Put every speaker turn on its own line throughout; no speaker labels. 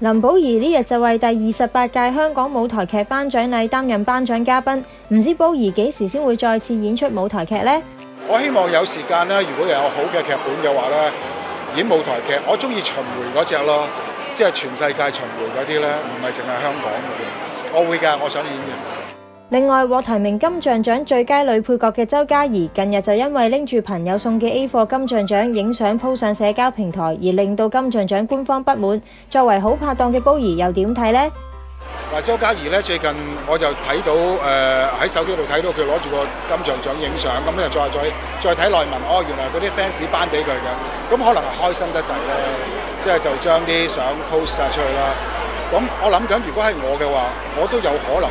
林保怡呢日就为第二十八届香港舞台剧颁奖礼担任颁奖嘉宾，唔知保怡几时先会再次演出舞台剧呢？
我希望有时间啦，如果有好嘅剧本嘅话咧，演舞台剧，我中意巡回嗰只咯，即系全世界巡回嗰啲咧，唔系净系香港嘅。我会噶，我想演嘅。
另外獲提名金像獎最佳女配角嘅周嘉怡，近日就因為拎住朋友送嘅 A 貨金像獎影相铺上社交平台，而令到金像獎官方不滿。作為好拍檔嘅保怡又點睇呢？
嗱，周嘉怡咧最近我就睇到誒喺手機度睇到佢攞住個金像獎影相，咁又再再再睇內文，哦，原來嗰啲 fans 颁俾佢嘅，咁可能係開心得滯咧，即係就將啲相 post 晒出去啦。咁我諗緊，如果係我嘅話，我都有可能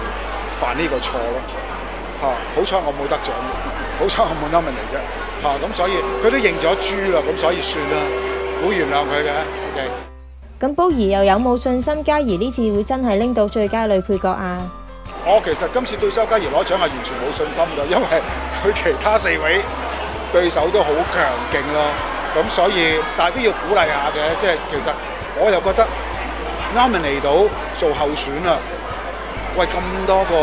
犯呢個錯咯，嚇！好彩我冇得獎，好彩我冇 nominate 啫，嚇！咁所以佢都認咗豬啦，咁所以算啦，好原諒佢嘅，OK。
咁保怡又有冇信心嘉怡呢次會真係拎到最佳女配角啊？
我其實今次對周嘉怡攞獎係完全冇信心㗎，因為佢其他四位對手都好強勁咯，咁所以但係都要鼓勵下嘅，即係其實我又覺得 nominate 到做候選啦。喂，咁多个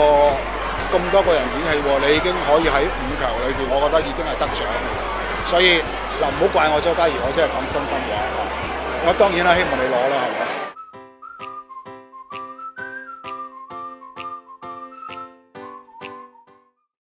咁多个人演戏，你已经可以喺五强里边，我觉得已经系得奖。所以嗱，唔好怪我周嘉怡，我真係講真心话。我当然啦，希望你攞啦，系咪？